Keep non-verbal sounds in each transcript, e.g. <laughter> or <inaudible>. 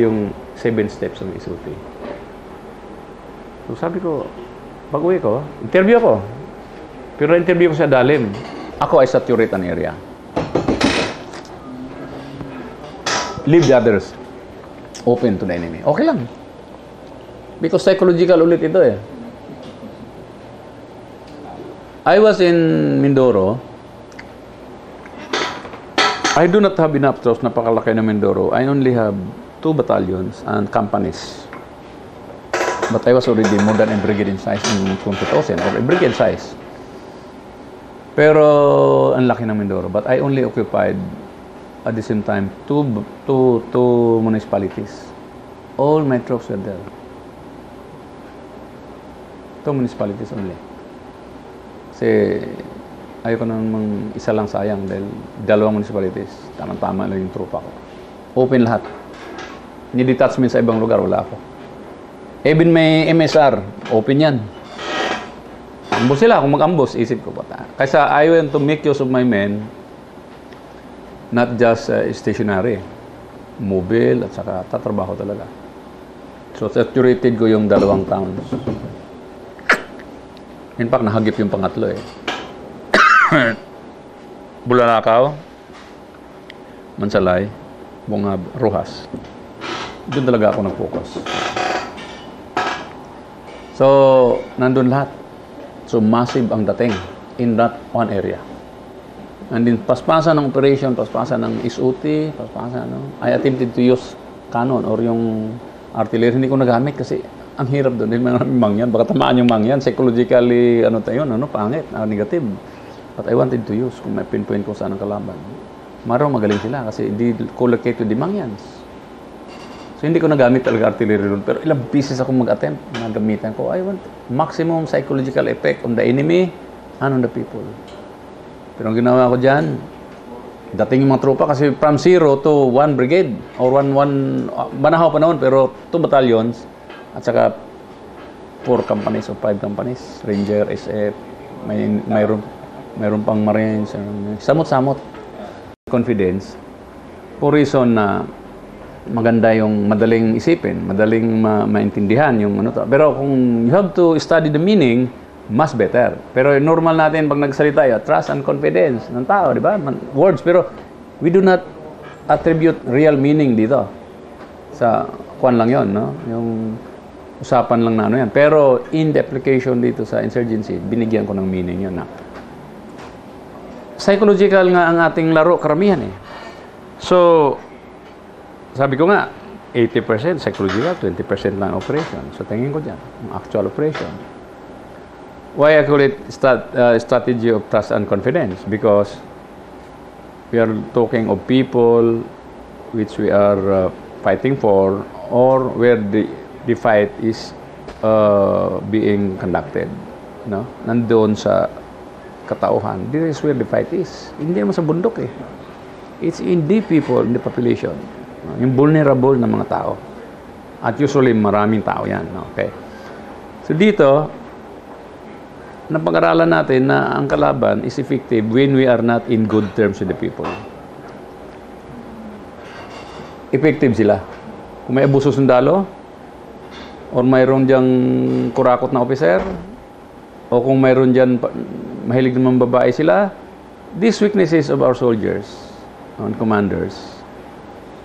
yung seven steps ng SOT. So sabi ko, pag uwi ko, interview ako. Pero interview ko sa Dalim. Ako ay saturate an area. Leave the others open to the enemy. Okay lang. Because psychological ulit ito eh. I was in Mindoro. I do not have enough troops. Napakalaki na Mindoro. I only have two battalions and companies. But I was already more than a brigade in size in 20,000 or a brigade size. Pero ang laki ng Mindoro. But I only occupied at the same time two, two, two municipalities. All my troops were there. Two municipalities only. Kasi ayoko namang isa lang sayang dahil dalawang municipalities. Tama-tama lang yung tropa ko. Open lahat. Ni-detachment sa ibang lugar, wala ako. Even may MSR, open yan. Ambos sila, kung mag-ambos, isip ko pa. Kaysa I want to make use of my men, not just uh, stationary, mobile, at saka tatrabaho talaga. So, saturated ko yung dalawang towns. In fact, nahagip yung pangatlo eh. <coughs> Bulalakaw, Mansalay, Bungab, Rojas. Doon talaga ako nag-focus. So, nandun lahat. So, massive ang dating in that one area. And then, paspasan ng operation, paspasan ng SOT, paspasan, no? I attempted to use cannon or yung artillery. Hindi ko nagamit kasi ang hirap doon. Hindi maraming mangyan. Baka tamaan yung mangyan. Psychologically, ano tayo, ano, pangit, ah, negative. But I wanted to use kung may pinpoint ko saan ang kalaban. Maraw magaling sila kasi hindi collocated the mangyans. So hindi ko nagamit talaga artillery roll. Pero ilang pieces ako mag-attempt na gamitan ko. I want maximum psychological effect on the enemy and on the people. Pero ang ginawa ko dyan, dating yung mga tropa kasi from zero to one brigade or one, one, uh, manahaw pa noon pero two battalions at saka four companies or five companies, Ranger, SF, may, mayroon, mayroon pang Marines, samot-samot. Confidence, for reason na maganda yung madaling isipin, madaling ma- maintindihan yung ano to. Pero kung you have to study the meaning, mas better. Pero normal natin pag nagsalita, yun, trust and confidence ng tao, di ba? Words. Pero we do not attribute real meaning dito. Sa kwan lang yon no? Yung usapan lang na ano yan. Pero in the application dito sa insurgency, binigyan ko ng meaning yun na psychological nga ang ating laro karamihan eh. So, sabi ko nga, 80% psychological, 20% lang operation. So, tingin ko dyan, actual operation. Why I call it stat, uh, strategy of trust and confidence? Because we are talking of people which we are uh, fighting for or where the, the fight is uh, being conducted. No? Nandoon sa katauhan. This is where the fight is. Hindi naman sa bundok eh. It's in the people, in the population. No? Yung vulnerable na mga tao. At usually, maraming tao yan. no? Okay. So dito, napag-aralan natin na ang kalaban is effective when we are not in good terms with the people. Effective sila. Kung may abuso sundalo, or mayroon diyang kurakot na officer, o kung mayroon dyan pa- mahilig naman babae sila, these weaknesses of our soldiers and commanders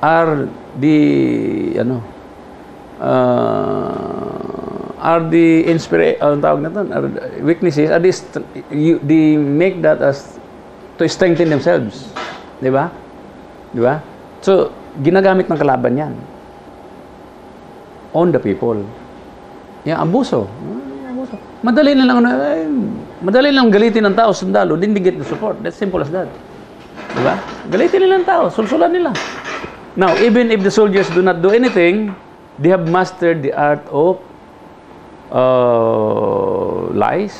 are the ano uh, are the inspira ang tawag na to, are weaknesses are this you, they make that as to strengthen themselves di ba? Di ba? So ginagamit ng kalaban yan on the people. Yung abuso. Ah, abuso. Madali na lang ano, ay, madali lang galitin ng tao sundalo they get the support. That's simple as that. Di ba? Galitin nila ng tao sulsulan nila now even if the soldiers do not do anything they have mastered the art of uh, lies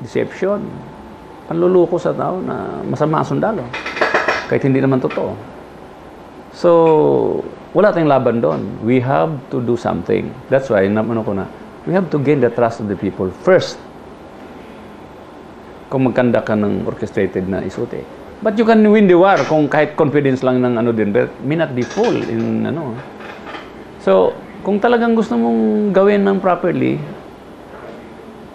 deception panluluko sa tao na masama ang sundalo kahit hindi naman totoo So, wala tayong laban doon. We have to do something. That's why, ano ko na, we have to gain the trust of the people first. Kung magkanda ka ng orchestrated na isote. But you can win the war kung kahit confidence lang ng ano din, but may not be full in ano. So, kung talagang gusto mong gawin ng properly,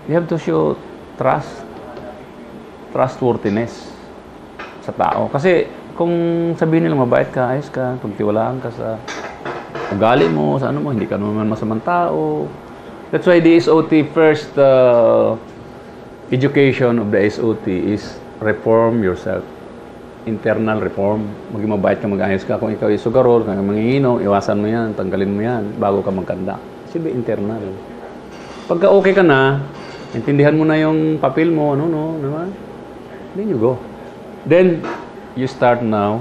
you have to show trust, trustworthiness sa tao. Kasi kung sabihin nila mabait ka, ayos ka, pagtiwalaan ka sa ugali mo, sa ano mo, hindi ka naman masamang tao. That's why the SOT first uh, education of the SOT is reform yourself. Internal reform. Maging mabait ka, mag-ayos ka. Kung ikaw ay sugarol, kung manginginom, iwasan mo yan, tanggalin mo yan, bago ka magkanda. Be internal. Pagka okay ka na, intindihan mo na yung papel mo, ano, no, naman, then you go. Then, you start now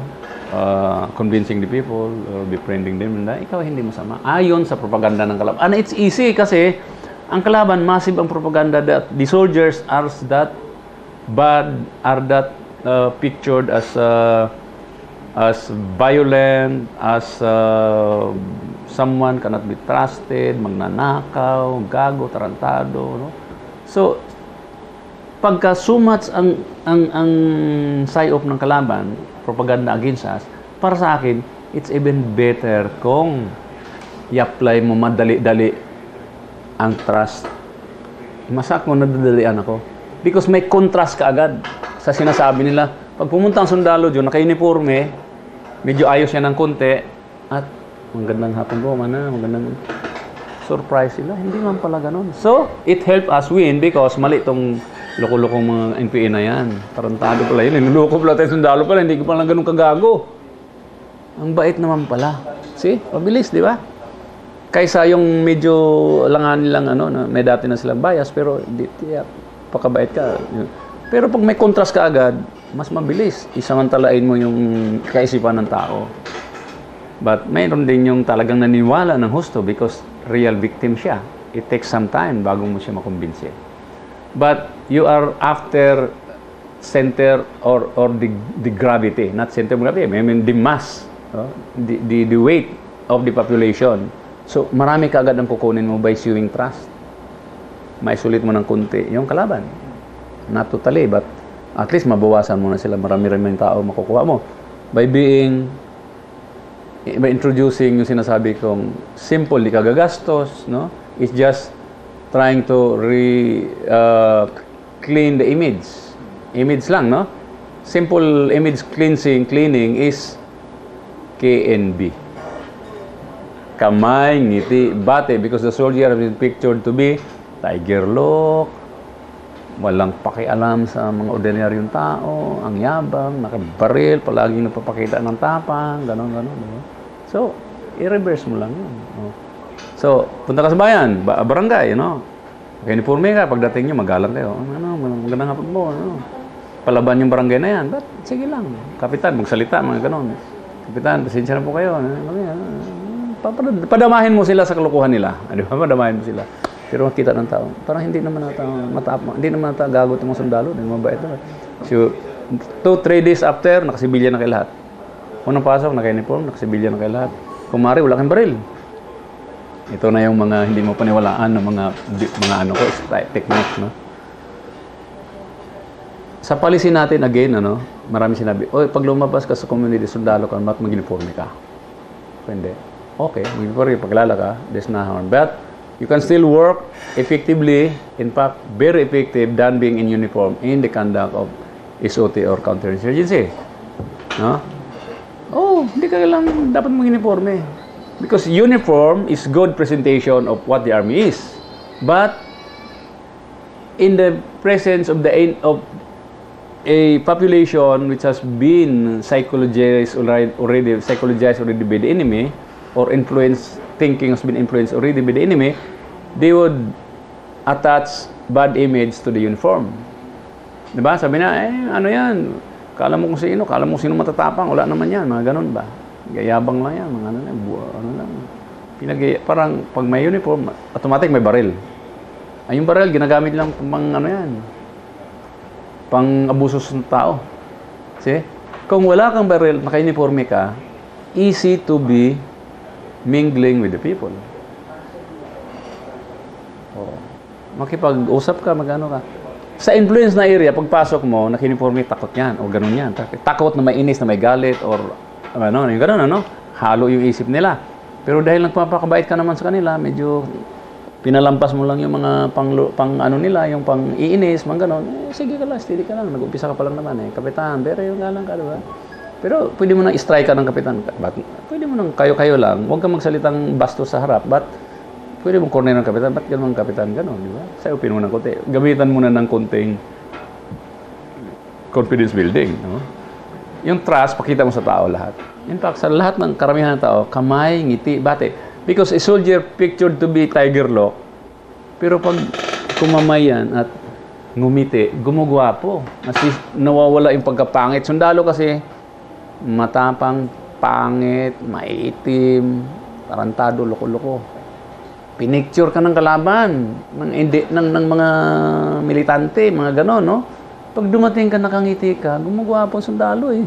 uh, convincing the people or befriending them na ikaw hindi masama. Ayon sa propaganda ng kalaban. And it's easy kasi ang kalaban, massive ang propaganda that the soldiers are that bad, are that uh, pictured as uh, as violent, as uh, someone cannot be trusted, magnanakaw, gago, tarantado, no? So, pagka much ang ang ang psyop ng kalaban, propaganda against us, para sa akin, it's even better kung i-apply mo madali-dali ang trust. Masak mo nadadalian ako. Because may contrast ka agad sa sinasabi nila. Pag pumunta ang sundalo dyan, naka-uniforme, medyo ayos yan ng konti, at magandang hapon po, mana, magandang surprise sila. Hindi man pala ganun. So, it helped us win because mali itong loko-lokong mga NPA na yan. Tarantado pala yun. Niluloko pala tayo sundalo pala. Hindi ko pala ganun kagago. Ang bait naman pala. See? Mabilis, di ba? Kaysa yung medyo langan nilang ano, na may dati na silang bias, pero di, tiyak, pakabait ka. Pero pag may contrast ka agad, mas mabilis. Isamantalain mo yung kaisipan ng tao. But mayroon din yung talagang naniwala ng husto because real victim siya. It takes some time bago mo siya makumbinsi. But you are after center or or the, the gravity, not center of gravity, I mean the mass, no? the, the, the weight of the population. So, marami ka agad ang kukunin mo by suing trust. Maisulit mo ng kunti yung kalaban. Not totally, but at least mabawasan mo na sila. Marami-rami yung tao makukuha mo. By being, by introducing yung sinasabi kong simple, di ka gagastos, no? It's just trying to re, uh, clean the image. Image lang, no? Simple image cleansing, cleaning is KNB kamay, ngiti, bate, because the soldier been pictured to be tiger look, walang pakialam sa mga ordinaryong tao, ang yabang, nakabaril, palaging nagpapakita ng tapang, gano'n, gano'n. gano'n. So, i-reverse mo lang yun. No? So, punta ka sa bayan, ba barangay, you know. Uniforme ka, pagdating nyo, magalang kayo. Ano, magandang hapon mo, ano. Palaban yung barangay na yan. But, sige lang. Kapitan, magsalita, mga gano'n. Kapitan, pasensya na po kayo. Ano, ano, ano, padamahin mo sila sa kalukuhan nila. Di ba? Padamahin mo sila. Pero makita ng tao, parang hindi naman nata matap, hindi naman nata gago itong sundalo, din mabait naman. So, two, three days after, nakasibilya na kay lahat. Unang pasok, naka-uniform, nakasibilya na kay lahat. Kumari, wala kang baril. Ito na yung mga hindi mo paniwalaan ng mga mga ano ko, technique, no? Sa policy natin, again, ano, marami sinabi, oy, pag lumabas ka sa community, sundalo ka, mat mag-uniforme ka. Hindi okay, you paglala ka, there's no harm. But you can still work effectively, in fact, very effective than being in uniform in the conduct of SOT or counterinsurgency. No? Oh, hindi ka lang dapat mag-uniforme. Because uniform is good presentation of what the army is. But in the presence of the of a population which has been psychologized already, psychologized already by the enemy, or influence, thinking has been influenced already by the enemy, they would attach bad image to the uniform. Diba? Sabi na, eh, ano yan? Kala mo kung sino, kala mo sino matatapang, wala naman yan, mga ganun ba? Gayabang lang yan, mga ano lang, buwa, ano lang. Pinag parang pag may uniform, automatic may baril. Ay, yung baril, ginagamit lang pang ano yan, pang abuso sa tao. See? Kung wala kang baril, naka-uniforme ka, easy to be mingling with the people. Oh. Makipag-usap ka, magano ka. Sa influence na area, pagpasok mo, nakiniforme, takot yan, o ganun yan. Takot na may inis, na may galit, or ano, yung ganun, ano? Halo yung isip nila. Pero dahil nagpapakabait ka naman sa kanila, medyo pinalampas mo lang yung mga pang, pang ano nila, yung pang iinis, mga ganon, eh, sige ka lang, steady ka lang, nag-umpisa ka pa lang naman eh, kapitan, pero yung nga lang ka, diba? Pero pwede mo nang strike ka ng kapitan, but, pwede mo nang kayo-kayo lang, huwag ka magsalitang bastos sa harap, but pwede mong corner ng kapitan, ba't ganun ang kapitan, ganon, di ba? Sa'yo, pinuha ng konti. Gamitan mo ng konting confidence building, no? Yung trust, pakita mo sa tao lahat. In fact, sa lahat ng karamihan ng tao, kamay, ngiti, bate. Because a soldier pictured to be tiger lock, pero pag kumamay yan at ngumiti, gumugwapo. Kasi nawawala yung pagkapangit. Sundalo kasi, matapang, pangit, maitim, tarantado, loko-loko. Pinicture ka ng kalaban, ng, hindi, ng, ng mga militante, mga ganon, no? Pag dumating ka, nakangiti ka, gumugwapo ang sundalo eh.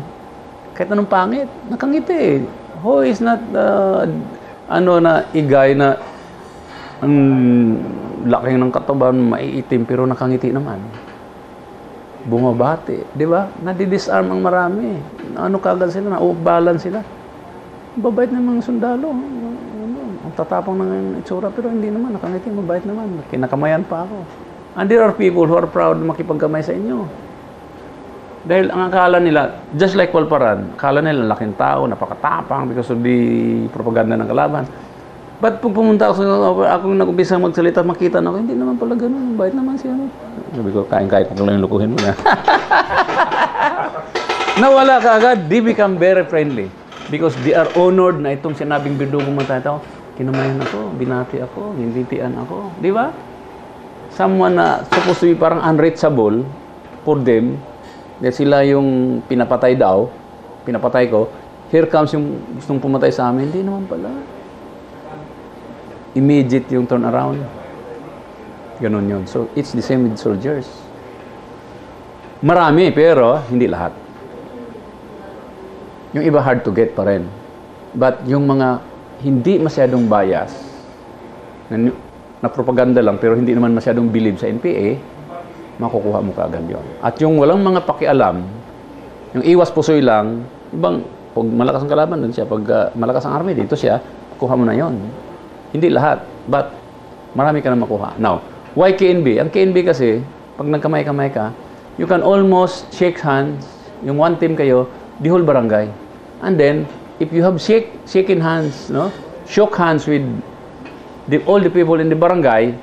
Kahit anong pangit, nakangiti eh. Who is not uh, ano na igay na ang laki ng katawan, maiitim pero nakangiti naman. Bumabati, di ba? Nadi-disarm ang marami. Ano kagad sila, na-off sila. Babait ng mga sundalo. Ano, ang tatapang ng itsura pero hindi naman, nakangiti, mabait naman. Kinakamayan pa ako. And there are people who are proud na makipagkamay sa inyo. Dahil ang akala nila, just like Walparan, akala nila laking tao, napakatapang because of the propaganda ng kalaban. But pag pumunta ako sa ako nag-umpisa magsalita, makita na ako, hindi naman pala ganun, bait naman siya. Sabi ko, kain-kain ko lang yung lukuhin mo na. <laughs> Nawala ka agad, they become very friendly. Because they are honored na itong sinabing birdong mga tao, kinamayan ako, binati ako, ninditian ako. Di ba? Someone na supposed to be parang unreachable for them, dahil sila yung pinapatay daw, pinapatay ko, here comes yung gustong pumatay sa amin, hindi naman pala. Immediate yung turn around. Ganon yun. So, it's the same with soldiers. Marami, pero hindi lahat. Yung iba hard to get pa rin. But yung mga hindi masyadong bias, na, na propaganda lang, pero hindi naman masyadong believe sa NPA, makukuha mo kaagad yon. At yung walang mga pakialam, yung iwas pusoy lang, ibang, pag malakas ang kalaban, dun siya. Pag uh, malakas ang army, dito siya, kuha mo na yon. Hindi lahat, but marami ka na makuha. Now, why KNB? Ang KNB kasi, pag nagkamay-kamay ka, you can almost shake hands, yung one team kayo, the whole barangay. And then, if you have shake, shaking hands, no? shook hands with the, all the people in the barangay,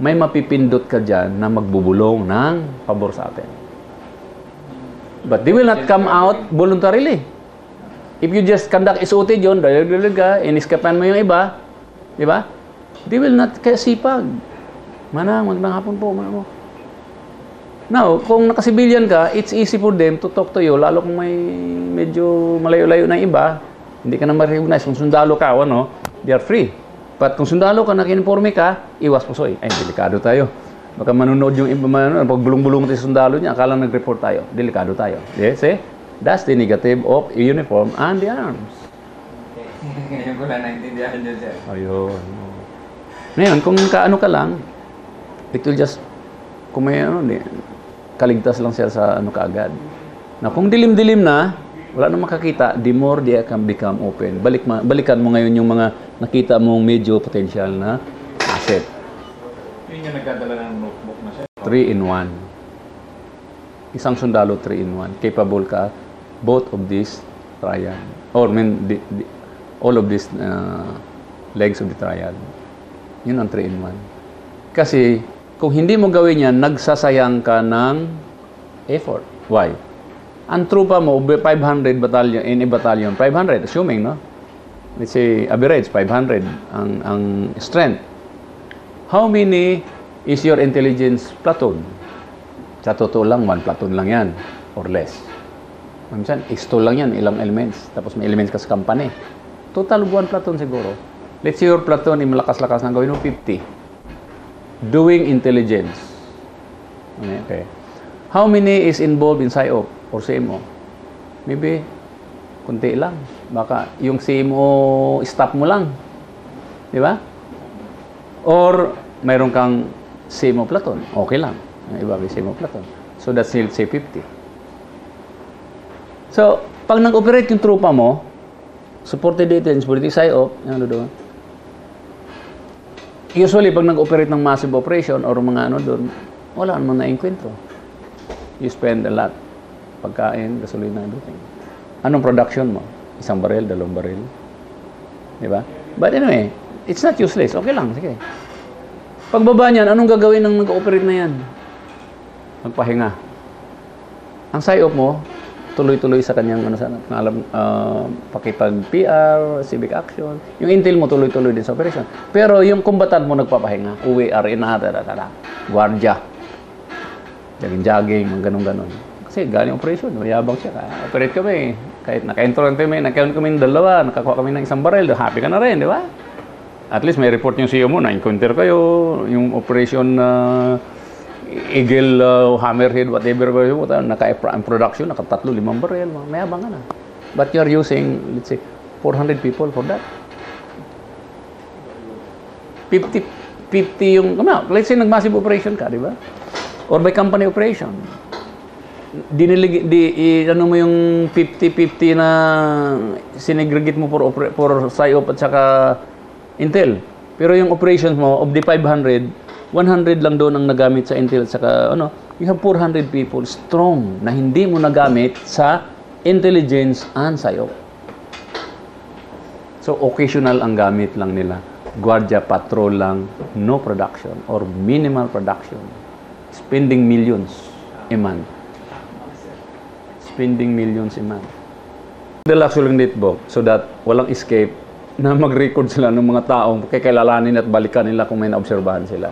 may mapipindot ka dyan na magbubulong ng pabor sa atin. But they will not come out voluntarily. If you just conduct SOT yun, dalag-dalag ka, iniskapan mo yung iba, di ba? They will not kasipag. Manang, magandang hapon po. Manang, Now, kung nakasibilyan ka, it's easy for them to talk to you, lalo kung may medyo malayo-layo na iba, hindi ka na ma-recognize. Kung sundalo ka, ano, they are free. But kung sundalo ka, nakinforme ka, iwas pusoy. Ay, delikado tayo. Baka manonood yung iba, ano, pag bulong-bulong tayo sundalo niya, akala nag-report tayo. Delikado tayo. Yes, eh? That's the negative of uniform and the arms. Ngayon ko na naintindihan yun, sir. Ayun. Ngayon, kung kaano ka lang, it will just, kung may ano, kaligtas lang siya sa ano kaagad. Na kung dilim-dilim na, wala na makakita, the more they can become open. Balik ma, balikan mo ngayon yung mga nakita mong medyo potential na asset. Yun yung nagdadala ng notebook na, sir. 3 in 1. Isang sundalo 3 in 1. Capable ka both of these triad. Or I mean, the, the, all of these uh, legs of the triad. Yun ang 3 in 1. Kasi kung hindi mo gawin yan, nagsasayang ka ng effort. Why? Ang trupa mo, 500 battalion, in a battalion, 500, assuming, no? Let's say, average, 500 ang, ang strength. How many is your intelligence platoon? Sa totoo lang, one platoon lang yan, or less. Minsan, extol lang yan, ilang elements. Tapos may elements ka sa company. Total, one platoon siguro. Let's say your platoon, malakas-lakas na gawin mo 50. Doing intelligence. Okay. How many is involved in PSYOP? or CMO. Maybe, kunti lang. Baka yung CMO stop mo lang. Di ba? Or, mayroon kang CMO platon. Okay lang. Iba may CMO platon. So, that's still say 50. So, pag nag-operate yung trupa mo, supported details, politics psyop, yan doon. Usually, pag nag-operate ng massive operation or mga ano doon, wala naman na-enkwentro. You spend a lot. Pagkain, gasolina, everything. Anong production mo? Isang baril, dalawang baril. Di ba? But anyway, it's not useless. Okay lang, sige. Pagbaba niyan, anong gagawin ng nag-operate na yan? Magpahinga. Ang psyop mo, tuloy-tuloy sa kanyang ano sa alam uh, pakipag PR, civic action. Yung intel mo tuloy-tuloy din sa operation. Pero yung kumbatan mo nagpapahinga, uwi, arena, tada, Guardia. Jogging-jogging, ganun-ganun. Kasi galing operation, mayabang siya. Kaya operate kami. Kahit naka-entro kami, naka kami ng dalawa, nakakuha kami ng isang barrel, happy ka na rin, di ba? At least may report yung CEO mo, na-encounter kayo, yung operation na uh, Eagle, uh, Hammerhead, whatever, whatever naka-in production, naka-tatlo, limang barrel, mayabang ka na. But you're using, let's say, 400 people for that. 50, 50 yung, let's say, nag-massive operation ka, di ba? Or by company operation dinilig di i, ano mo yung 50-50 na sinegregate mo for for PSYOP at saka Intel. Pero yung operations mo of the 500, 100 lang doon ang nagamit sa Intel saka ano, you have 400 people strong na hindi mo nagamit sa intelligence and PSYOP. So occasional ang gamit lang nila. Guardia patrol lang, no production or minimal production. Spending millions a month spending millions a month. The actual netbook so that walang escape na mag-record sila ng mga taong kakilalanin at balikan nila kung may naobserbahan sila.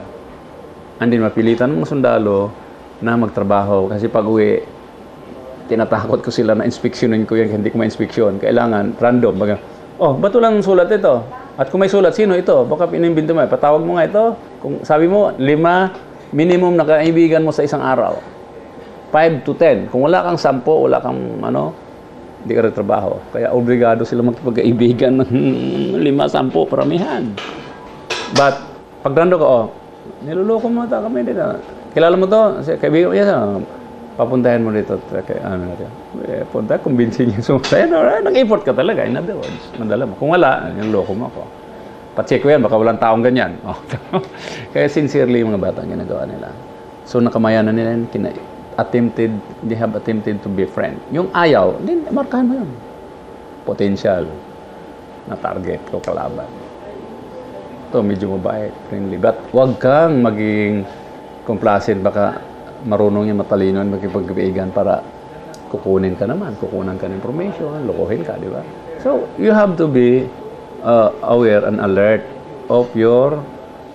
Then mapilitan ng sundalo na magtrabaho kasi pag uwi, tinatakot ko sila na inspeksyonin ko yan, hindi ko ma-inspeksyon. Kailangan random. Baga, oh, ba't walang sulat ito? At kung may sulat, sino ito? Baka inimbinto mo. Patawag mo nga ito. Kung sabi mo, lima minimum na kaibigan mo sa isang araw. 5 to 10. Kung wala kang 10, wala kang ano, hindi ka trabaho. Kaya obligado sila magkipag-kaibigan ng <laughs> 5, 10, paramihan. But, pag nando ka, oh, niluloko mo ito kami dito. Kilala mo to? Kaibigan ko, yes, oh, papuntahin mo dito. Kay, ano natin. Eh, punta, convincing yung sumasayan. No, nag-effort ka talaga. In other words, madala mo. Kung wala, niluloko mo ako. Pa-check ko yan, baka walang taong ganyan. Oh. <laughs> Kaya sincerely yung mga bata ang ginagawa nila. So nakamayanan nila yun, kina attempted, they have attempted to be friend. Yung ayaw, din markahan mo yun. Potential na target ko kalaban. Ito, medyo mabait, friendly. But wag kang maging complacent, baka marunong yung matalino at magkipagkaibigan para kukunin ka naman, kukunan ka ng information, lokohin ka, di ba? So, you have to be uh, aware and alert of your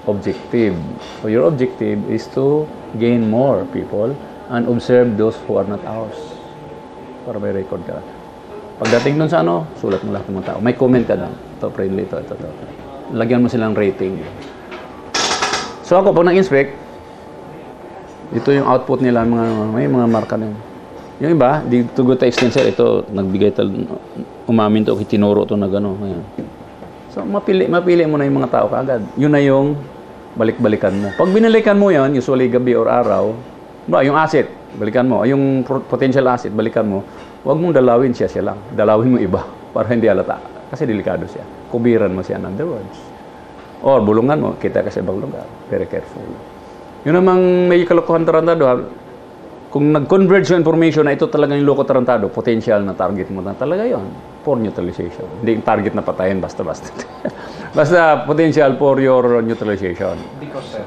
objective. So, your objective is to gain more people and observe those who are not ours. Para may record ka. Pagdating dun sa ano, sulat mo lahat ng mga tao. May comment ka doon. Ito, friendly, ito, ito, ito. Lagyan mo silang rating. So ako, pag nag-inspect, ito yung output nila, mga, may mga marka na yun. Yung iba, di to go to extent, sir, ito, nagbigay tal, umamin to, tinuro to na gano'n. So, mapili, mapili mo na yung mga tao kaagad. Yun na yung balik-balikan mo. Pag binalikan mo yan, usually gabi or araw, ba, yung asset, balikan mo. Yung potential asset, balikan mo. Huwag mong dalawin siya siya lang. Dalawin mo iba <laughs> para hindi alata. Kasi delikado siya. Kubiran mo siya in other words. Or bulungan mo, kita ka sa ibang lugar. Very careful. Yun namang may kalokohan tarantado, kung nag-converge yung information na ito talaga yung loko tarantado, potential na target mo na talaga yon for neutralization. Hindi yung target na patayin basta-basta. <laughs> basta potential for your neutralization. Because, sir.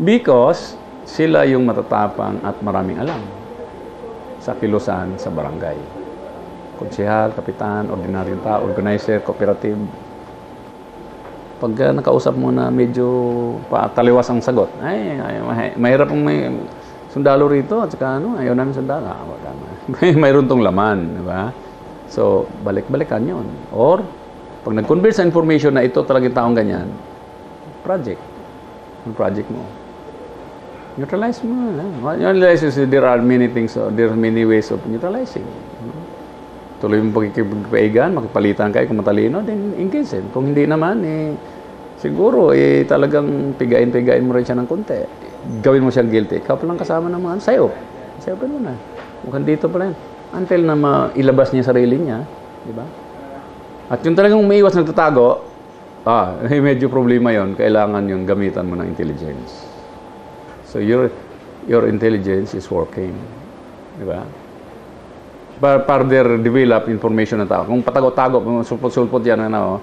Because sila yung matatapang at maraming alam sa kilusan sa barangay. Konsehal, kapitan, ordinaryong tao, organizer, cooperative. Pag uh, nakausap mo na medyo pataliwas ang sagot, ay, ay mahirap ang may sundalo rito at saka ano, ayaw namin sundalo. Ah, <laughs> may mayroon tong laman, di ba? So, balik-balikan yon. Or, pag nag-convert sa information na ito talagang taong ganyan, project. Yung project mo. Neutralize mo na. Neutralize is there are many things, there are many ways of neutralizing. Tuloy mo pagkikipagpaigan, makipalitan kayo kung matalino, then engage him. Kung hindi naman, eh, siguro, eh, talagang pigain-pigain mo rin siya ng konti. Gawin mo siyang guilty. Ikaw pa lang kasama ng mga sayo. Sayopin mo na. Mukhang dito pa rin. Until na mailabas niya sarili niya, di ba? At yung talagang umiiwas nagtatago, ah, <laughs> medyo problema yon Kailangan yung gamitan mo ng intelligence. So your, your intelligence is working. Di ba? Further develop information ng tao. Kung patago-tago, sulpot-sulpot yan, ano,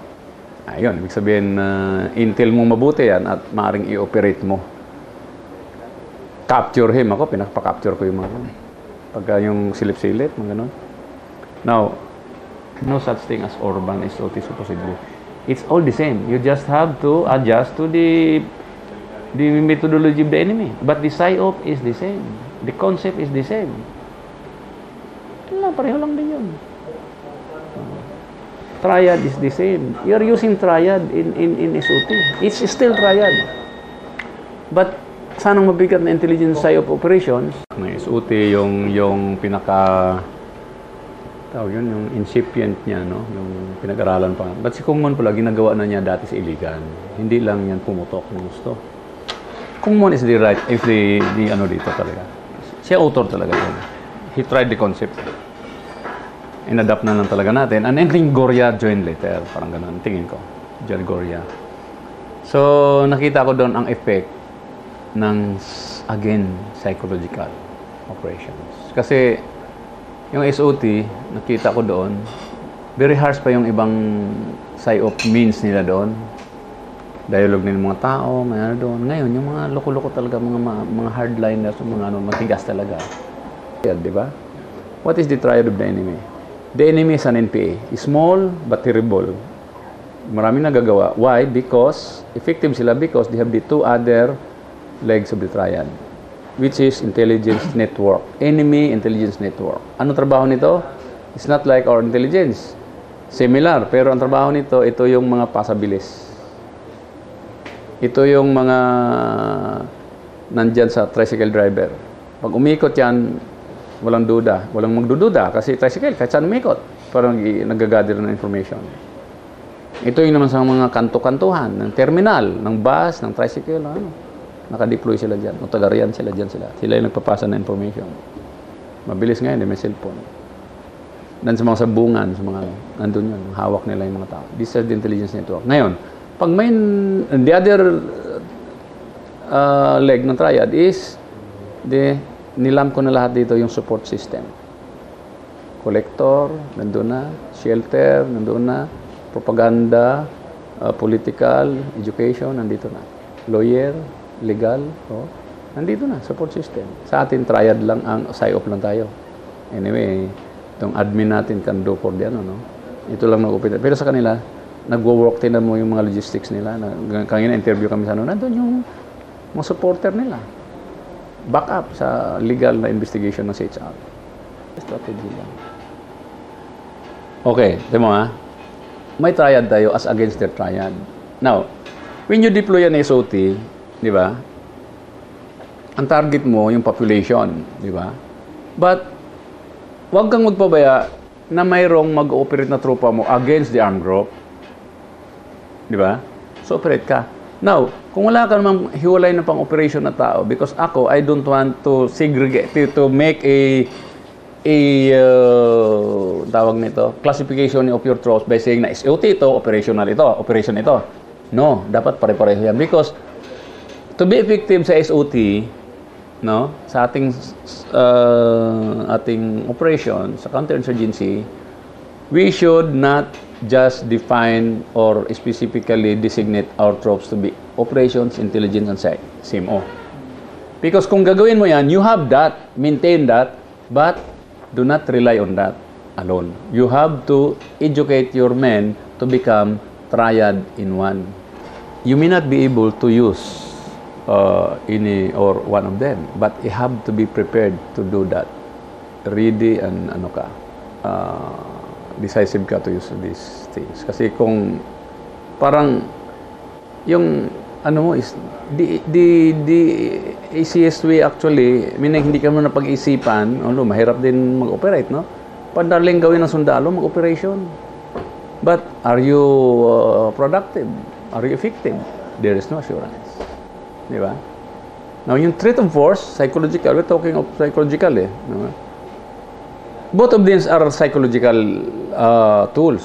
ayun, ibig sabihin, uh, intel mo mabuti yan at maaaring i-operate mo. Capture him. Ako, pinapaka-capture ko yung mga ganun. Pagka yung silip-silip, mga ganun. Now, no such thing as urban SOT supposedly. It's all the same. You just have to adjust to the the methodology of the enemy. But the psyop is the same. The concept is the same. Wala, pareho lang din yun. Triad is the same. You're using triad in, in, in SOT. It's still triad. But sanang mabigat na intelligence psyop operations, may SOT yung, yung pinaka tawag yun, yung incipient niya, no? yung pinag-aralan pa. But si Kung Mon pala, ginagawa na niya dati sa Iligan. Hindi lang yan pumutok ng gusto. Kung Mon is the right, if the, the ano dito talaga. Siya author talaga yun. He tried the concept. In-adapt na lang talaga natin. And then Goria joined later. Parang ganun, tingin ko. John Goria. So, nakita ko doon ang effect ng, again, psychological operations. Kasi, yung SOT, nakita ko doon, very harsh pa yung ibang psyop means nila doon. Dialogue ng mga tao, may ano doon. Ngayon, yung mga loko-loko talaga, mga, mga, mga hardliners, mga ano, matigas talaga. Yeah, di ba? What is the triad of the enemy? The enemy is an NPA. Small but terrible. Maraming nagagawa. Why? Because, effective sila because they have the two other legs of the triad which is intelligence <coughs> network. Enemy intelligence network. Ano trabaho nito? It's not like our intelligence. Similar, pero ang trabaho nito, ito yung mga pasabilis. Ito yung mga nandyan sa tricycle driver. Pag umikot yan, walang duda. Walang magdududa kasi tricycle, kahit saan umikot. Parang nagagather ng information. Ito yung naman sa mga kanto-kantuhan, ng terminal, ng bus, ng tricycle, ano. Nakadeploy sila dyan. O taga-riyan sila dyan sila. Sila yung nagpapasa ng information. Mabilis ngayon, eh, may cellphone. Dan sa mga sabungan, sa mga, nandun yun, hawak nila yung mga tao. This is the intelligence network. Ngayon, pag may, the other uh, leg ng triad is, the, nilam ko na lahat dito yung support system. Collector, nandun na. Shelter, nandun na. Propaganda, uh, political, education, nandito na. Lawyer, legal, oh, nandito na, support system. Sa atin, triad lang ang psyop lang tayo. Anyway, itong admin natin can do for the ano, no? Ito lang nag Pero sa kanila, nagwo-work din mo yung mga logistics nila. Na, kanina interview kami sa ano, nandun yung mga supporter nila. Backup sa legal na investigation ng CHR. Strategy lang. Okay, temo ha. May triad tayo as against their triad. Now, when you deploy an SOT, di ba? Ang target mo yung population, di ba? But Huwag kang magpabaya na mayroong mag-ooperate na tropa mo against the armed group. Di ba? So, operate ka. Now, kung wala ka namang hiwalay na pang-operation na tao, because ako, I don't want to segregate, to, make a a uh, tawag nito, classification of your troops by saying na SOT ito, operational ito, operation ito. No, dapat pare-pareho yan. Because to be effective sa SOT, no, sa ating uh, ating operation sa counterinsurgency, we should not just define or specifically designate our troops to be operations, intelligence, and CMO. Because kung gagawin mo yan, you have that, maintain that, but do not rely on that alone. You have to educate your men to become triad in one. You may not be able to use uh, any or one of them. But you have to be prepared to do that. Ready and ano ka, uh, decisive ka to use these things. Kasi kung parang yung ano mo is the the the easiest way actually meaning hindi ka mo na pag-isipan ano mahirap din mag-operate no padaling gawin ng sundalo mag-operation but are you uh, productive are you effective there is no assurance Di ba? Now, yung threat of force, psychological, we're talking of psychological eh. Di Both of these are psychological uh, tools.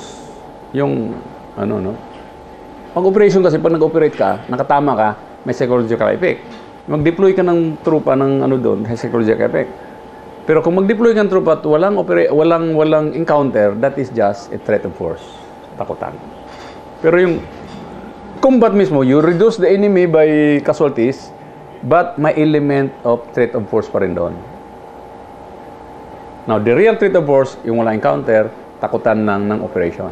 Yung, ano, no? Pag operation kasi, pag nag-operate ka, nakatama ka, may psychological effect. Mag-deploy ka ng trupa ng ano doon, may psychological effect. Pero kung mag-deploy ka ng trupa at walang, opera- walang, walang encounter, that is just a threat of force. Takutan. Pero yung combat mismo, you reduce the enemy by casualties, but may element of threat of force pa rin doon. Now, the real threat of force, yung wala encounter, takutan ng, ng operation.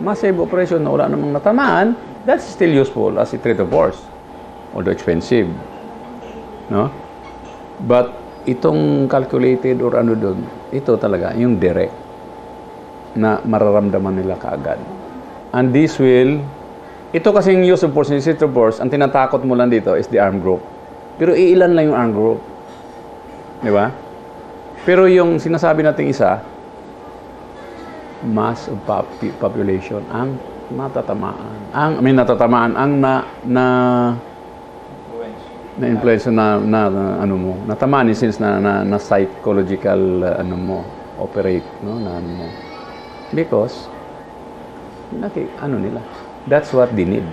Massive operation na wala namang natamaan, that's still useful as a threat of force. Although expensive. No? But, itong calculated or ano doon, ito talaga, yung direct na mararamdaman nila kaagad. And this will, ito kasing use of force, yung of force, ang tinatakot mo lang dito is the arm group. Pero iilan lang yung arm group. Di ba? Pero yung sinasabi nating isa, mass of pop- population ang matatamaan. Ang, I mean, natatamaan, ang na, na, na influence na, na, na, ano mo, natamaan in sense na, na, na psychological, uh, ano mo, operate, no, na ano mo. Because, naki, ano nila, that's what they need.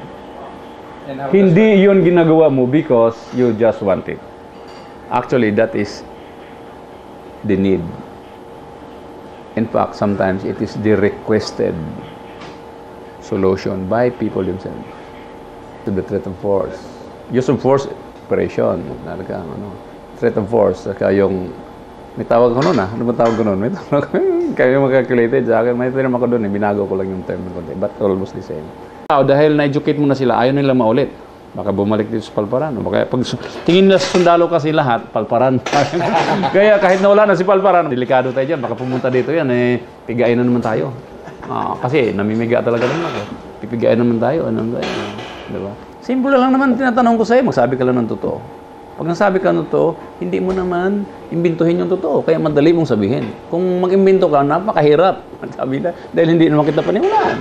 Hindi yun ginagawa mo because you just want it. Actually, that is the need. In fact, sometimes it is the requested solution by people themselves to the threat of force. Use of force, operation. Talaga, ano, threat of force. Saka yung, may tawag ko noon ah. Ano ba tawag ko noon? May <laughs> tawag ko. Kayo mag-calculated sa akin. May tinama ko doon eh. Binago ko lang yung term ko. But almost the same. Tao, dahil na-educate mo na sila, ayaw nila maulit. Baka bumalik dito sa palparan. Baka pag tingin na sundalo kasi lahat, palparan. <laughs> Kaya kahit nawala na si palparan, delikado tayo dyan. Baka pumunta dito yan, eh, pigain na naman tayo. Ah, kasi namimiga talaga naman ako. Pipigain naman tayo. Ano ba? Di ba? Simple lang naman tinatanong ko sa'yo, magsabi ka lang ng totoo. Pag nasabi ka ng totoo, hindi mo naman imbintuhin yung totoo. Kaya madali mong sabihin. Kung mag-imbento ka, napakahirap. <laughs> Sabi na, dahil hindi naman kita paniwalaan.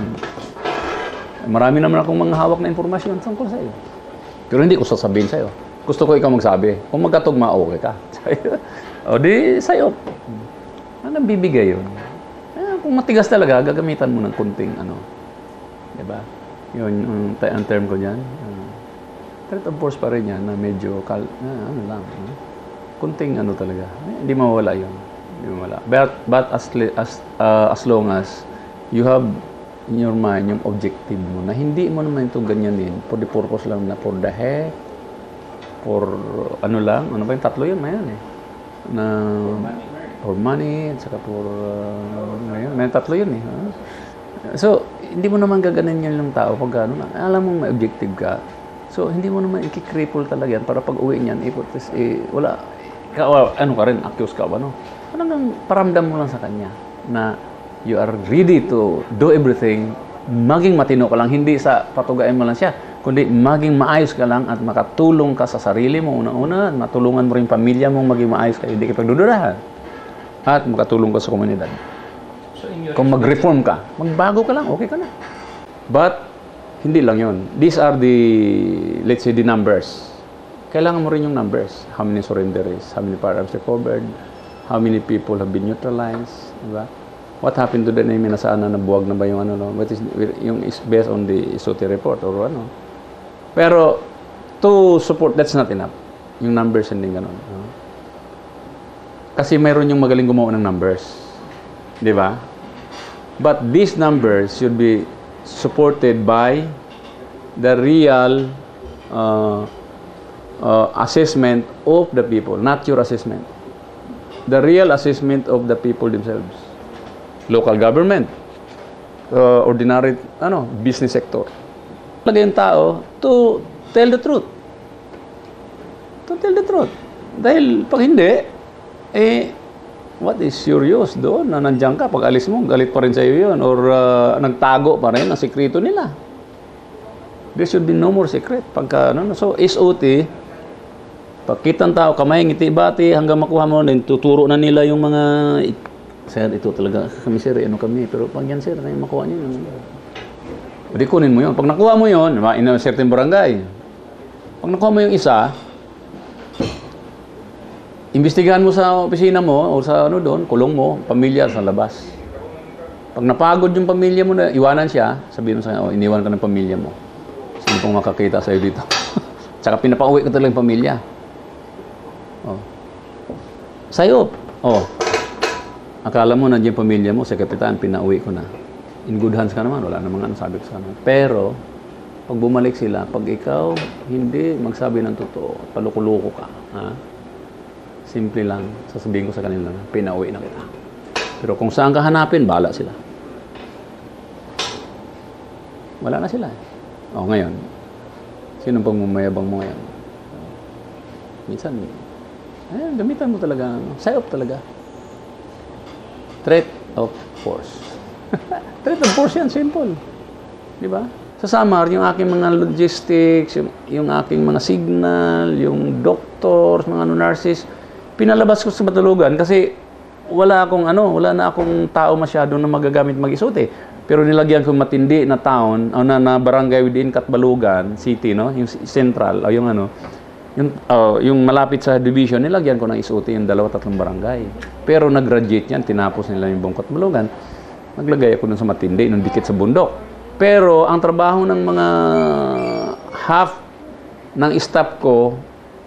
Marami naman akong mga hawak na impormasyon tungkol sa iyo. Pero hindi ko sasabihin sa iyo. Gusto ko ikaw magsabi. Kung magkatugma, okay ka. <laughs> o di sa'yo. Ano bibigay yun? Eh, kung matigas talaga, gagamitan mo ng kunting ano. Di ba? Yun, te- ang term ko dyan. Uh, threat of force pa rin yan na medyo kal na, ano lang. no? Kunting ano talaga. Eh, hindi mawala yun. Hindi mawala. But, but as, as, uh, as long as you have in your mind yung objective mo na hindi mo naman ito ganyanin for the purpose lang na for the heck, for ano lang, ano ba yung tatlo yun, yan eh. Na, for money, at saka for, uh, may, may tatlo yun eh. So, hindi mo naman gaganin yan ng tao pag ano, alam mo may objective ka. So, hindi mo naman ikikripple talaga yan para pag uwi niyan, eh, putis, eh, wala, ka, well, ano ka rin, accuse ka ba, no? Parang paramdam mo lang sa kanya na you are ready to do everything, maging matino ka lang, hindi sa patugain mo lang siya, kundi maging maayos ka lang at makatulong ka sa sarili mo unang-una, at matulungan mo rin pamilya mong maging maayos ka, hindi ka pagdudurahan. At makatulong ka sa komunidad. So in your Kung mag-reform ka, magbago ka lang, okay ka na. But, hindi lang yon. These are the, let's say, the numbers. Kailangan mo rin yung numbers. How many surrenderies? How many firearms recovered? How many people have been neutralized? Diba? What happened to the enemy? Nasaan na nabuwag na ba yung ano? No? What is, yung is based on the SOT report or ano? Pero, to support, that's not enough. Yung numbers hindi ganun. no? Kasi mayroon yung magaling gumawa ng numbers. Di ba? But these numbers should be supported by the real uh, uh, assessment of the people, not your assessment. The real assessment of the people themselves. Local government, uh, ordinary ano, business sector. Talaga yung tao to tell the truth. To tell the truth. Dahil pag hindi, eh, what is your use doon na nandiyan ka? Pag alis mo, galit pa rin sa iyo yun. Or uh, nagtago pa rin ang sekreto nila. There should be no more secret. Pagka, ano, so, SOT, pag kitang tao, kamay, ngiti, bati, hanggang makuha mo, tuturo na nila yung mga, sir, ito talaga, kami sir, ano kami, pero pag yan sir, ano yung makuha niyo? O di kunin mo yun. Pag nakuha mo yun, in a certain barangay, pag nakuha mo yung isa, imbestigahan mo sa opisina mo o sa ano doon, kulong mo, pamilya sa labas. Pag napagod yung pamilya mo na iwanan siya, sabihin mo sa kanya, oh, iniwan ka ng pamilya mo. Sino pong makakita sa'yo dito? <laughs> Tsaka pinapauwi ko talaga yung pamilya. Oh. Sa'yo. Oh. Akala mo nandiyan pamilya mo, sa kapitan, pinauwi ko na. In good hands ka naman, wala namang ano sabi ko sa kanila. Pero, pag bumalik sila, pag ikaw hindi magsabi ng totoo, paluko-luko ka, ha? Simple lang, sasabihin ko sa kanila na pinauwi na kita. Pero kung saan ka hanapin, bala sila. Wala na sila. eh. O ngayon, sino pang mamayabang mo ngayon? Minsan, ayun, gamitan mo talaga, psyop talaga. Threat of force. <laughs> Threat of force yan, simple. Di ba? Sa Samar, yung aking mga logistics, yung, yung aking mga signal, yung doctors, mga ano, nurses, pinalabas ko sa Batalugan kasi wala akong ano, wala na akong tao masyado na magagamit mag-isuti. Pero nilagyan ko matindi na town, o na, na barangay within Katbalugan City, no? Yung central, o yung ano, yung, oh, yung malapit sa division, nilagyan ko ng isuti yung dalawa, tatlong barangay. Pero nag-graduate yan, tinapos nila yung buong Katbalugan. Naglagay ako dun sa matindi, nung dikit sa bundok. Pero ang trabaho ng mga half ng staff ko,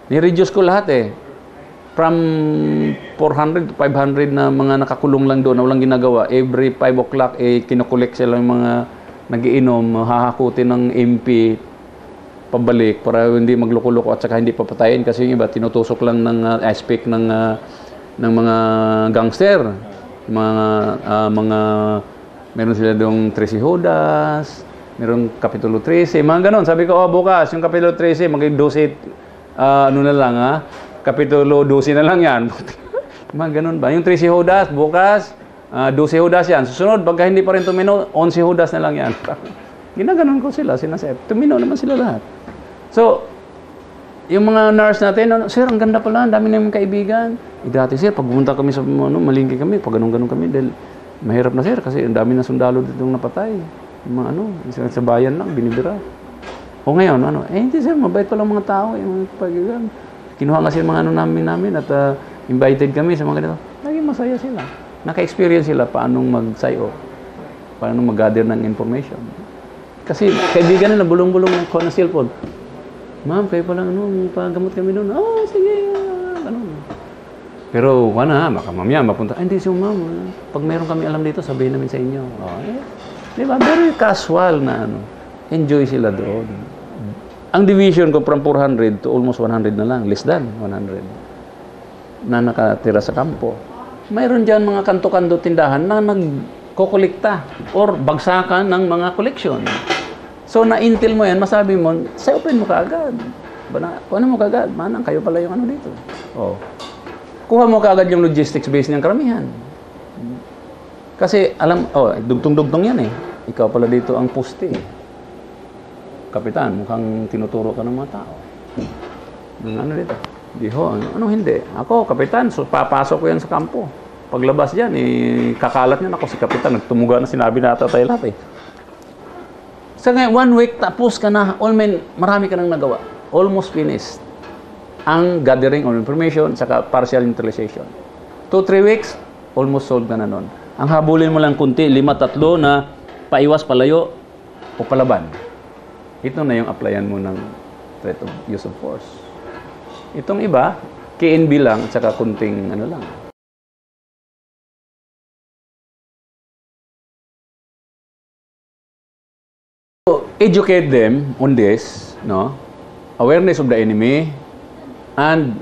ni-reduce ko lahat eh. From 400 to 500 na mga nakakulong lang doon na walang ginagawa. Every 5 o'clock, eh, kinukulik sila yung mga nagiinom, hahakutin ng MP, pabalik para hindi magluko-luko at saka hindi papatayin kasi yung iba tinutusok lang ng uh, aspect ng ah, ng mga gangster. Mga ah, mga meron sila dong 13 Judas meron kapitulo 13 mga ganon. Sabi ko oh bukas yung kapitulo 13 maging 12 ah, ano na lang ha kapitulo 12 na lang yan. <laughs> Mga ganon ba? Yung 13 Judas bukas ah, 12 Judas yan. Susunod pagka hindi pa rin tumino 11 Judas na lang yan. <laughs> Ginaganon ko sila sinasep tumino naman sila lahat So, yung mga nurse natin, ano, sir, ang ganda pala, ang dami namin kaibigan. Eh, dati, sir, pag pumunta kami sa ano, malingki kami, pag ganun-ganun kami, dahil mahirap na, sir, kasi ang dami na sundalo dito napatay. Yung mga ano, sa, sa bayan lang, binibira. O ngayon, ano, eh, hindi, sir, mabait pala mga tao, yung mga kaibigan. Kinuha sila mga ano namin namin at uh, invited kami sa mga ganito. Naging masaya sila. Naka-experience sila paano mag-sayo, paano mag-gather ng information. Kasi kaibigan nila, bulong-bulong ko ng cellphone. Ma'am, kayo palang ano, pagamot kami doon. Oh, sige. ah, Ganun. Pero wala, baka mamaya mapunta. Ay, hindi siya ma'am. ah. Pag meron kami alam dito, sabihin namin sa inyo. Oh, eh. Di ba? Very casual na ano. Enjoy sila doon. Ang division ko from 400 to almost 100 na lang. Less than 100. Na nakatira sa kampo. Mayroon dyan mga kanto-kanto tindahan na nagkokolekta or bagsakan ng mga collection. So, na-intel mo yan, masabi mo, sa open mo kaagad. Bana, kuha mo kaagad. Manang, kayo pala yung ano dito. Oh. Kuha mo kaagad yung logistics base niyang karamihan. Kasi, alam, oh, dugtong-dugtong yan eh. Ikaw pala dito ang poste. Kapitan, mukhang tinuturo ka ng mga tao. Ng ano dito? Di ho, ano, ano hindi? Ako, kapitan, so papasok ko yan sa kampo. Paglabas dyan, eh, kakalat niyan ako si kapitan. Nagtumuga na sinabi na tayo lahat eh. Sa ngayon, one week, tapos ka na, all men, marami ka nang nagawa. Almost finished. Ang gathering of information, saka partial utilization. Two, three weeks, almost solved ka na nun. Ang habulin mo lang kunti, lima, tatlo na paiwas, palayo, o palaban. Ito na yung applyan mo ng threat of use of force. Itong iba, KNB lang, saka kunting ano lang. Educate them on this, no? Awareness of the enemy and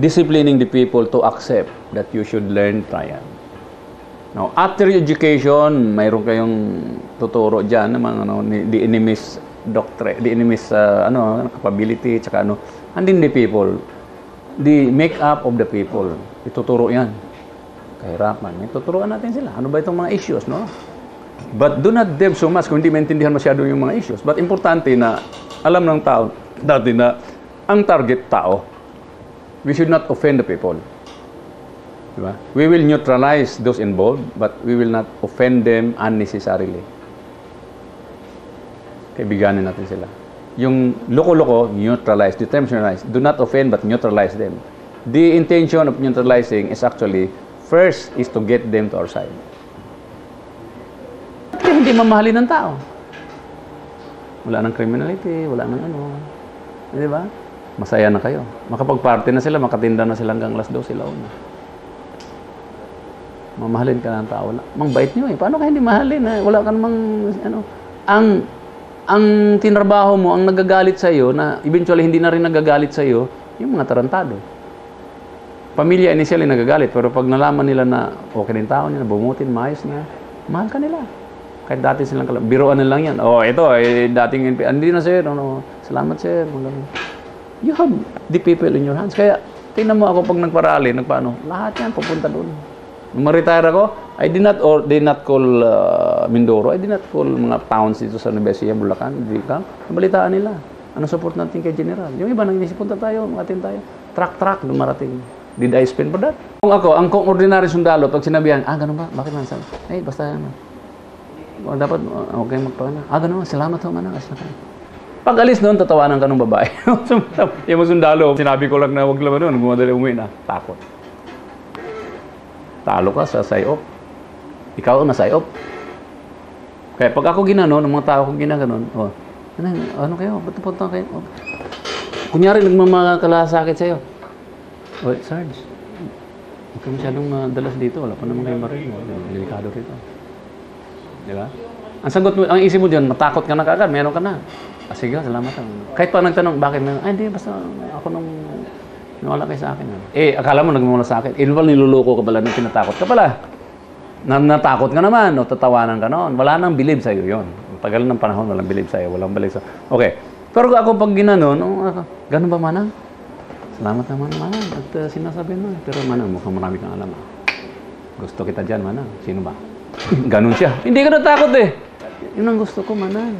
disciplining the people to accept that you should learn trial. Now, after education, mayroon kayong tuturo diyan ng mga ano, the enemy's doctrine, the enemy's uh, ano, capability, tsaka ano, and then the people, the make-up of the people. Ituturo 'yan. Kahirapan. Ituturuan natin sila. Ano ba itong mga issues, no? But do not delve so much kung hindi maintindihan masyado yung mga issues. But importante na alam ng tao dati na ang target tao. We should not offend the people. Diba? We will neutralize those involved, but we will not offend them unnecessarily. Kaibiganin natin sila. Yung loko-loko, neutralize. The term neutralize. Do not offend, but neutralize them. The intention of neutralizing is actually, first, is to get them to our side. Hindi mamahalin ng tao. Wala nang criminality, wala nang ano. Di ba? Masaya na kayo. Makapag-party na sila, makatinda na sila hanggang alas 12 sila una. Mamahalin ka ng tao. Wala. Mang bait nyo eh. Paano ka hindi mahalin? Eh? Wala ka namang, ano. Ang, ang tinrabaho mo, ang nagagalit sa iyo, na eventually hindi na rin nagagalit sa iyo, yung mga tarantado. Pamilya initially nagagalit, pero pag nalaman nila na okay din tao niya, bumutin, maayos niya, mahal ka nila. Kahit dati silang kalam, biroan na lang yan. Oh, ito, eh, dating NP, hindi na sir, ano, salamat sir. Mga ganun. You have the people in your hands. Kaya, tingnan mo ako pag nagparali, nagpaano, lahat yan pupunta doon. Nung ma-retire ako, I did not, or did not call uh, Mindoro, I did not call mga towns dito sa Nubesia, Bulacan, Bicam. Nabalitaan nila. Ano support natin kay General? Yung iba, nang punta tayo, makatin tayo. Truck-truck, dumarating. Did I spend for that? Kung ako, ang ordinary sundalo, pag sinabihan, ah, ganun ba? Bakit? Sabi, Ay, basta ano. O, dapat, uh, okay magpana. Ah, ganun? Salamat ho, kayo. Pag alis noon, tatawanan ka ng babae. <laughs> yung sundalo, sinabi ko lang na wag laman noon, gumadali umuwi na. Takot. Talo ka sa say-off. Ikaw ang na-say-off. Kaya pag ako ginano, ng mga tao kong ginaganon, oh, ano, ano kayo? Ba't punta kayo? Oh. Kunyari, nagmamakalasakit sa'yo. Oy, Sarge, huwag ka masyadong uh, dalas dito. Wala pa naman kayo maril. Delikado rito. Di ba? Ang sagot mo, ang isip mo dyan, matakot ka na kagad, meron ka na. Ah, sige, salamat. Kahit pa nagtanong, bakit meron? Ay, hindi, basta ako nung nawala kayo sa akin. Eh, akala mo nagmumula sa akin. Eh, niluloko ka pala nung tinatakot ka pala. Na, natakot ka naman, o tatawanan ka noon. Wala nang bilib sa'yo yon. Tagal ng panahon, walang bilib sa'yo, walang balik sa... Okay. Pero ako pag ginanon, oh, ako, ganun ba manang? Salamat naman, manang. At uh, sinasabi mo. Pero manang, mukhang marami kang alam. ah. Gusto kita dyan, manang. Sino ba? Ganun siya. Hindi ka natakot eh. Yun ang gusto ko, manang.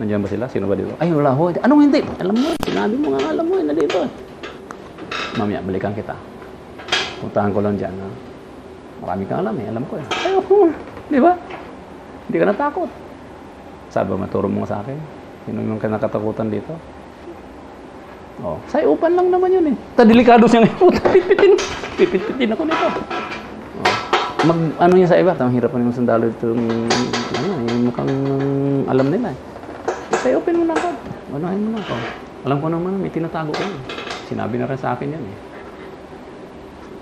Nandiyan ba sila? Sino ba dito? Ay, wala ho. Anong hindi? Alam mo, sinabi mo nga, alam mo, eh, na dito. Mamaya, balikan kita. Puntahan ko lang dyan. Ha? Marami kang alam eh. Alam ko eh. Ay, oh, di ba? Hindi ka natakot. Sabi ba, maturo mo sa akin? Sino yung kinakatakutan dito? Oh, sayupan lang naman yun eh. Ta delikado siya ngayon. <laughs> Puta, Pitpitin. Pipit-pitin ako nito. Mag, ano niya sa iba? Tamang hirap yung sundalo ito. Yung, ano, yung mukhang alam nila eh. Sayupin mo na ako. Unahin mo na ako. Alam ko naman, may tinatago ko yun. Sinabi na rin sa akin yan eh.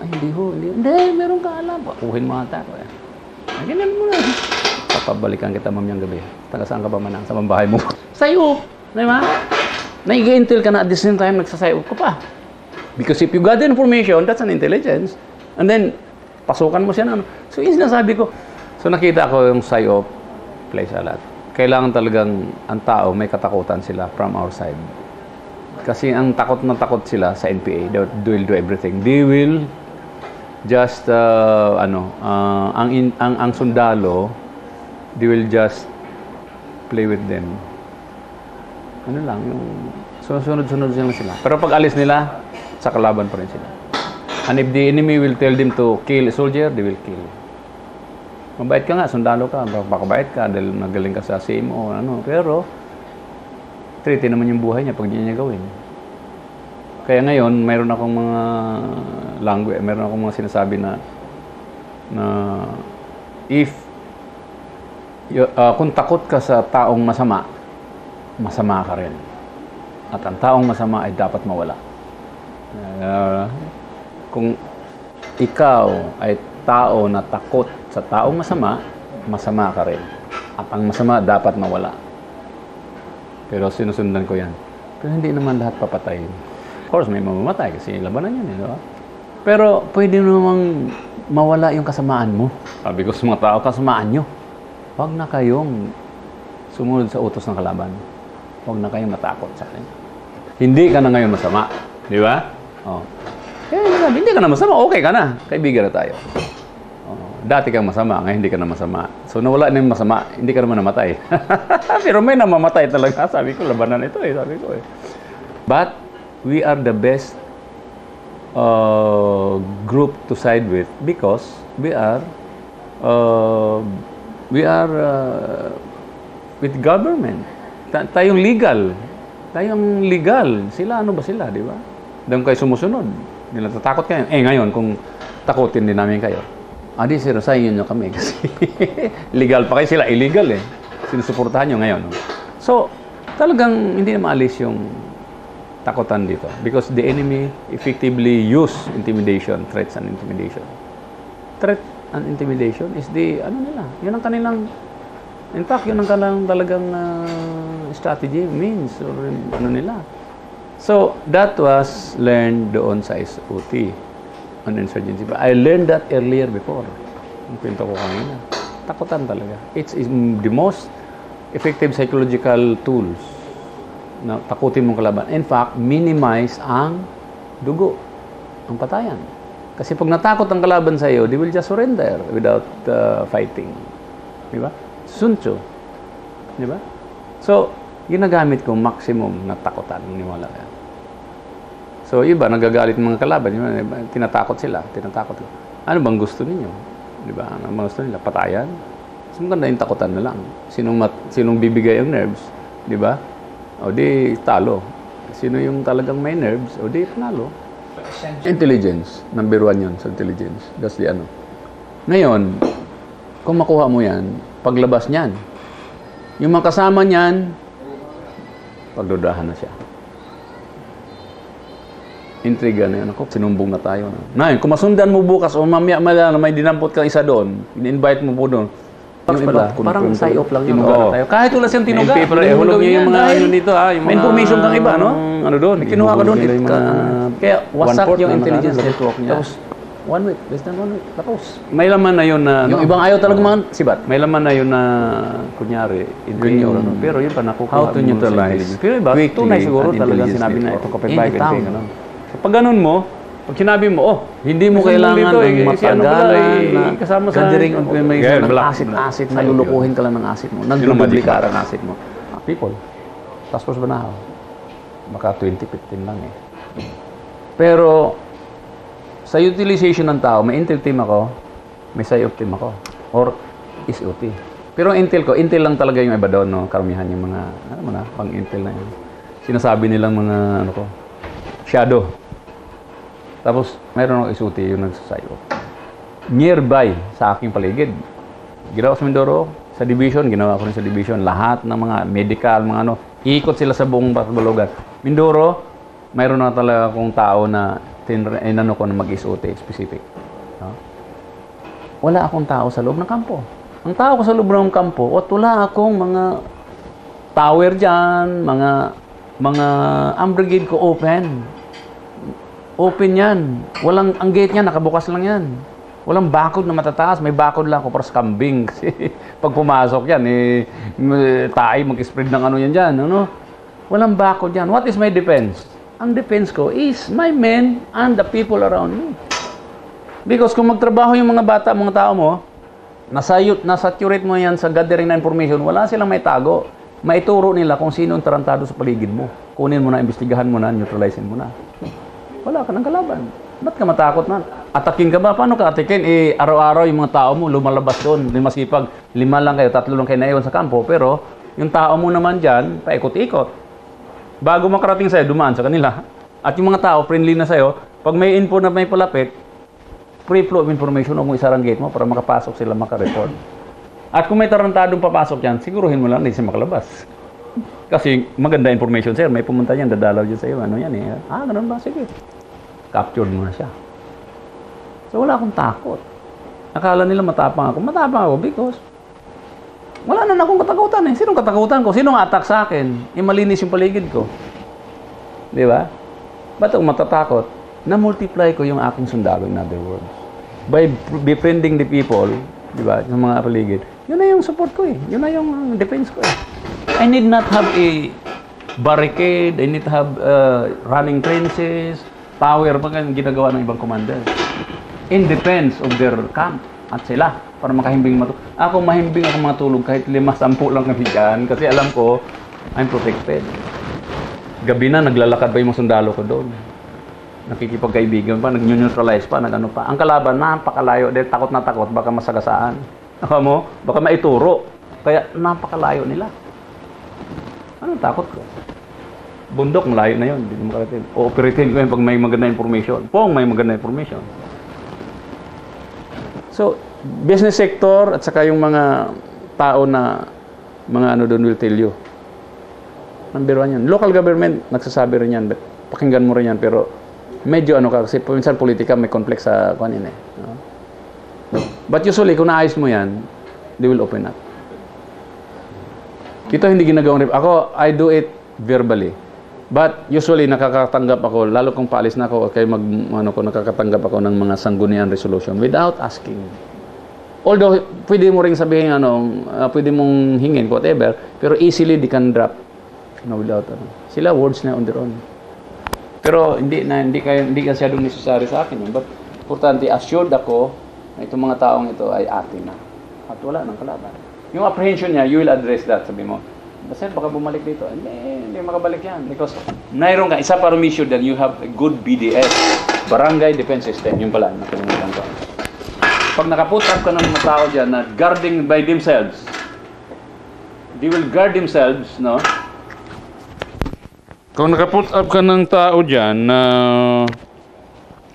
Ay, hindi ho, hindi. Hindi, meron ka alam. Pakuhin mo ata ko eh. Ay, ganyan mo na. Papabalikan kita mamayang gabi. Taga saan ka ba manang? Sa bahay mo. <laughs> Sayup! Di ba? Nag-intel ka na at the same time, nagsasayup ka pa. Because if you got the information, that's an intelligence. And then, pasukan mo siya na ano. So, yung sinasabi ko. So, nakita ko yung sayup plays a lot. Kailangan talagang ang tao, may katakutan sila from our side. Kasi ang takot na takot sila sa NPA, they, will do everything. They will just uh, ano, uh, ang, in, ang ang sundalo, they will just play with them. Ano lang, yung sunod-sunod sila. Pero pag alis nila, sa kalaban pa rin sila. And if the enemy will tell them to kill a soldier, they will kill. Mabait ka nga, sundalo ka, makabait ka dahil magaling ka sa CMO, ano. Pero, treaty naman yung buhay niya pag di niya gawin. Kaya ngayon, mayroon akong mga language, mayroon akong mga sinasabi na na if uh, kung takot ka sa taong masama, masama ka rin. At ang taong masama ay dapat mawala. Uh, kung ikaw ay tao na takot sa taong masama, masama ka rin. At ang masama dapat mawala. Pero sinusundan ko yan. Pero hindi naman lahat papatayin. Of course, may mamamatay kasi labanan yan, eh, di ba? Pero pwede namang mawala yung kasamaan mo. Sabi ko sa mga tao, kasamaan nyo. Huwag na kayong sumunod sa utos ng kalaban. Huwag na kayong matakot sa kanya. Hindi ka na ngayon masama. Di ba? Oh. Kaya hindi ka na masama, okay ka na. Kaibigan na tayo. Oh, dati kang masama, ngayon hindi ka na masama. So nawala na yung masama, hindi ka naman namatay. <laughs> Pero may namamatay talaga. Sabi ko, labanan ito eh. Sabi ko eh. But we are the best uh, group to side with because we are uh, we are uh, with government. Ta- tayong legal. Tayong legal. Sila ano ba sila, di ba? Doon kayo sumusunod. Nila tatakot kayo. Eh ngayon, kung takutin din namin kayo, Ah, di sir, sa inyo nyo kami <laughs> kasi legal pa kayo sila, illegal eh. Sinusuportahan nyo ngayon. So, talagang hindi na maalis yung takutan dito because the enemy effectively use intimidation, threats and intimidation. Threat and intimidation is the, ano nila, yun ang kanilang, in fact, yun ang kanilang talagang ah, strategy, means, or ano nila. So, that was learned doon sa SOT on insurgency. But I learned that earlier before. Yung kwento ko kanina. Takutan talaga. It's, the most effective psychological tools na takutin mong kalaban. In fact, minimize ang dugo, ang patayan. Kasi pag natakot ang kalaban sa iyo, they will just surrender without uh, fighting. Di ba? Sun Tzu. Di ba? So, ginagamit ko maximum na takutan ni wala yan. So, iba, nagagalit ng mga kalaban. Iba, tinatakot sila. Tinatakot. Ano bang gusto ninyo? Di ba? Ano bang gusto nila? Patayan? Mas maganda yung takutan na lang. Sinong, mat, sinong bibigay ang nerves? Di ba? O di, talo. Sino yung talagang may nerves? O di, panalo. Intelligence. Number one yun sa intelligence. That's the ano. Ngayon, kung makuha mo yan, paglabas niyan, yung mga kasama niyan, pagdudahan na siya. Intriga na yun. Ako, sinumbong na tayo. Na. Nay, kung masundan mo bukas o mamaya mala na may dinampot ka isa doon, in-invite mo po doon. Yung iba, parang psyop lang yun. Tinuga na tayo. Kahit wala siyang tinuga. May paper, eh, hulog niya yung mga ano dito, ah, yung May information kang iba, no? Ano doon? Kinuha ka doon. Mga Kaya wasak yung intelligence network niya. Tapos, one week, less than one week, tapos. May laman na yun na... Yung ibang ayaw talaga mga sibat. May laman na yun na, kunyari, yung- ano, pero yun pa nakukuha How to neutralize. Pero iba, tunay siguro intelligence sinabi na ito kapit Any bago town. Pag ganun mo, pag sinabi mo, oh, Hindi mo kailangan dito, ng eh, si ano matagalan eh, na kasama sa- gathering of information Yeah, ng acid-acid na Sayop lulukuhin ka lang ng acid mo. Nagdudubli ka ang acid mo. Ah, People, tapos banahaw. Baka 2015 lang eh. Pero, sa utilization ng tao, may intel team ako, may psyop team ako, or SOT. Pero ang intel ko, intel lang talaga yung iba doon, no? Karamihan yung mga, ano mo na, pang intel na yun. Sinasabi nilang mga, ano ko, shadow. Tapos, mayroon akong isuti yung nagsasayo. Nearby sa aking paligid. Ginawa sa Mindoro, sa division, ginawa ko rin sa division. Lahat ng mga medical, mga ano, ikot sila sa buong Basbalogan. Mindoro, mayroon na talaga akong tao na inano ko na mag-isuti specific. No? Wala akong tao sa loob ng kampo. Ang tao ko sa loob ng kampo, at wala akong mga tower dyan, mga mga ang ko open. Open yan. Walang, ang gate niya, nakabukas lang yan. Walang bakod na matataas. May bakod lang ako para sa kambing. Kasi <laughs> pag pumasok yan, eh, m- tayo mag-spread ng ano yan dyan. Ano? Walang bakod yan. What is my defense? Ang defense ko is my men and the people around me. Because kung magtrabaho yung mga bata, mga tao mo, nasayot, nasaturate mo yan sa gathering na information, wala silang may tago. Maituro nila kung sino ang tarantado sa paligid mo. Kunin mo na, imbestigahan mo na, neutralizein mo na. Wala ka ng kalaban. Ba't ka matakot man? Atakin ka ba? Paano ka atakin? Eh, araw-araw yung mga tao mo lumalabas doon. Di masipag, lima lang kayo, tatlo lang kayo naiwan sa kampo. Pero, yung tao mo naman dyan, paikot-ikot. Bago makarating sa'yo, dumaan sa kanila. At yung mga tao, friendly na sa'yo, pag may info na may palapit, free flow of information o mo isarang gate mo para makapasok sila makareport. At kung may tarantadong papasok yan, siguruhin mo lang hindi siya makalabas. Kasi maganda information, sir. May pumunta yan, dadalaw dyan sa iyo. Ano yan eh? Ah, ganun ba? Sige. Capture mo na siya. So wala akong takot. Akala nila matapang ako. Matapang ako because wala na akong katakutan eh. Sinong katakutan ko? Sinong attack sa akin? Eh, malinis yung paligid ko. Di ba? Ba't ako matatakot? Na-multiply ko yung aking sundalo, in other words. By befriending the people, di ba, yung mga paligid, yun na yung support ko eh. Yun na yung defense ko eh. I need not have a barricade, I need to have uh, running trenches, tower, mga ginagawa ng ibang commander. In defense of their camp at sila para makahimbing matulog. Ako mahimbing ako matulog kahit lima, sampu lang kami dyan kasi alam ko I'm protected. Gabi na, naglalakad pa yung mga sundalo ko doon. Nakikipagkaibigan pa, nag-neutralize pa, nag-ano pa. Ang kalaban, napakalayo. Dahil takot na takot, baka masagasaan. Ako mo, baka maituro. Kaya napakalayo nila. Anong takot ko? Bundok, malayo na yun. Hindi mo makarating. O-operatein ko yun pag may maganda information. Pong may maganda information. So, business sector at saka yung mga tao na mga ano doon will tell you. Number one yan. Local government, nagsasabi rin yan. But pakinggan mo rin yan. Pero medyo ano ka, kasi minsan politika may complex sa kwan yun eh. But usually, kung naayos mo yan, they will open up. Ito hindi ginagawang rep. Ako, I do it verbally. But usually nakakatanggap ako, lalo kung paalis na ako, kaya mag, ano ko, nakakatanggap ako ng mga sanggunian resolution without asking. Although, pwede mo ring sabihin, ano, ah, pwede mong hingin, whatever, pero easily they can drop. No, without, ano. Sila words na on their own. Pero hindi na hindi kayo hindi kasi adong necessary sa akin yun. But importante assured ako na itong mga taong ito ay atin na. At wala nang kalaban. Yung apprehension niya, you will address that. Sabi mo, Basta baka bumalik dito. Hindi, hindi makabalik yan. Because mayroon ka, isa para mission then you have a good BDS. Barangay Defense System. Yung pala, nakalimutan ko. Pag nakaput up ka ng mga tao dyan na guarding by themselves, they will guard themselves, no? Kung nakaput up ka ng tao dyan na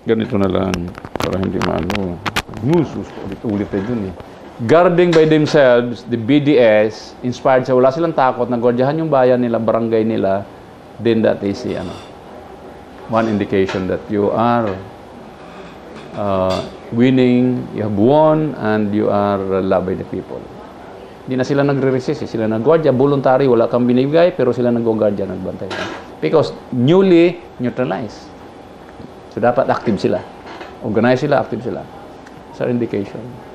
ganito na lang para hindi maano. Musus, ulit-ulit tayo dun eh. Guarding by themselves, the BDS, inspired sa wala silang takot, nagwardyahan yung bayan nila, barangay nila, then that is the, ano, one indication that you are uh, winning, you have won, and you are loved by the people. Hindi na sila nagre-resist. Eh. Sila nagwardya, voluntary, wala kang binibigay, pero sila nag-guardya, nagbantay. Because newly neutralized. So dapat active sila. Organize sila, active sila. Sa indication.